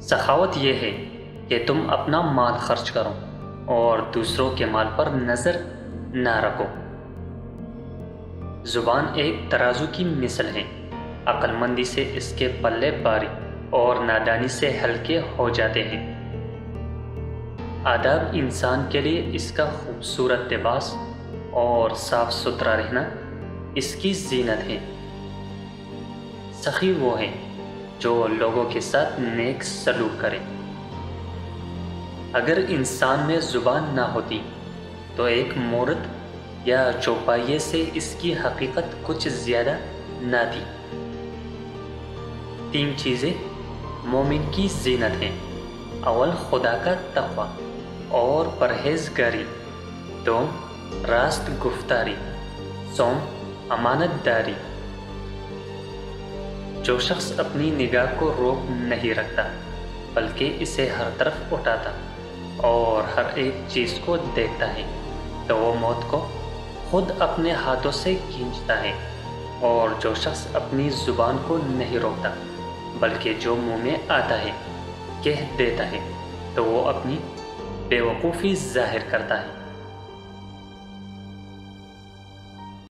सखावत यह है कि तुम अपना माल खर्च करो और दूसरों के माल पर नज़र न रखो। ज़ुबान एक तराजू की मिसल है। अक्लमंदी से इसके पल्ले बारी और नादानी से हल्के हो जाते हैं। आदाब इंसान के लिए इसका खूबसूरत लिबास और साफ़ सुथरा रहना इसकी जीनत है। सखी वो है जो लोगों के साथ नेक सलूक करे। अगर इंसान में ज़ुबान ना होती तो एक मूर्त या चौपाइये से इसकी हकीकत कुछ ज़्यादा ना थी। तीन चीज़ें मोमिन की जीनत हैं। अवल खुदा का तकवा और परहेजगारी। दो, रास्त गुफ्तारी। सोम अमानतदारी। जो शख्स अपनी निगाह को रोक नहीं रखता, बल्कि इसे हर तरफ़ उठाता और हर एक चीज़ को देखता है तो वो मौत को खुद अपने हाथों से खींचता है। और जो शख्स अपनी ज़ुबान को नहीं रोकता, बल्कि जो मुँह में आता है, कह देता है तो वो अपनी बेवकूफ़ी ज़ाहिर करता है।